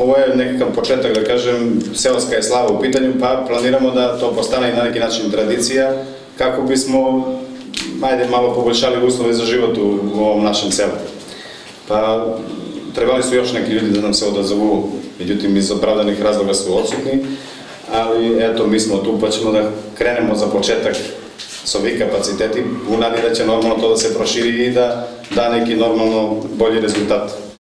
ovo je nekakav početak, da kažem, seoska je slava u pitanju, pa planiramo da to postane i na neki način tradicija, kako bismo, ajde, malo poboljšali uslove za život u, u ovom našem selu. Pa, trebali su još neki ljudi da nam se odazovu, međutim, iz opravdanih razloga su odsutni, ali eto, mi smo tu, pa ćemo da krenemo za početak sa ovih kapaciteti, u nadi da će normalno to da se proširi i da da neki normalno bolji rezultat.